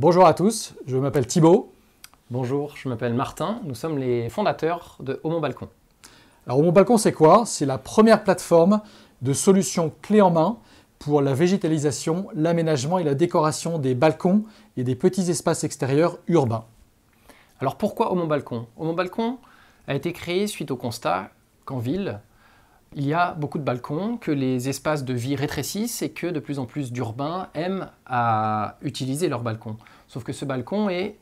Bonjour à tous, je m'appelle Thibaut. Bonjour, je m'appelle Martin. Nous sommes les fondateurs de Homo Balcon. Alors Homo Balcon, c'est quoi? C'est la première plateforme de solutions clés en main pour la végétalisation, l'aménagement et la décoration des balcons et des petits espaces extérieurs urbains. Alors pourquoi Homo Balcon? Homo Balcon a été créé suite au constat qu'en ville, il y a beaucoup de balcons, que les espaces de vie rétrécissent et que de plus en plus d'urbains aiment à utiliser leur balcon. Sauf que ce balcon est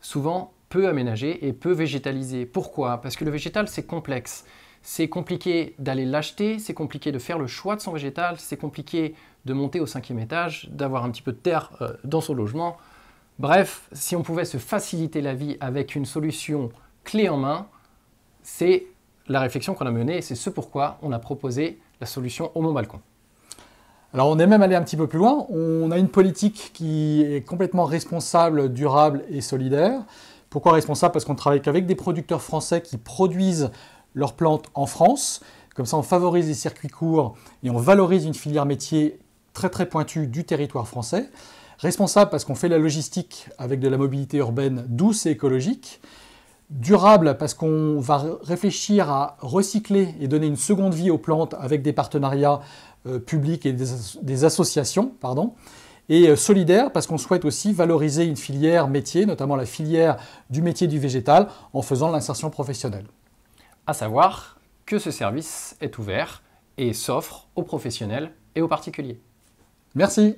souvent peu aménagé et peu végétalisé. Pourquoi? Parce que le végétal, c'est complexe. C'est compliqué d'aller l'acheter, c'est compliqué de faire le choix de son végétal, c'est compliqué de monter au cinquième étage, d'avoir un petit peu de terre euh, dans son logement. Bref, si on pouvait se faciliter la vie avec une solution clé en main, c'est la réflexion qu'on a menée et c'est ce pourquoi on a proposé la solution Homo Balcon. Alors on est même allé un petit peu plus loin, on a une politique qui est complètement responsable, durable et solidaire. Pourquoi responsable? Parce qu'on travaille qu'avec des producteurs français qui produisent leurs plantes en France. Comme ça on favorise les circuits courts et on valorise une filière métier très très pointue du territoire français. Responsable parce qu'on fait la logistique avec de la mobilité urbaine douce et écologique durable parce qu'on va réfléchir à recycler et donner une seconde vie aux plantes avec des partenariats euh, publics et des, associations, pardon, et euh, solidaire parce qu'on souhaite aussi valoriser une filière métier, notamment la filière du métier du végétal, en faisant l'insertion professionnelle. À savoir que ce service est ouvert et s'offre aux professionnels et aux particuliers. Merci.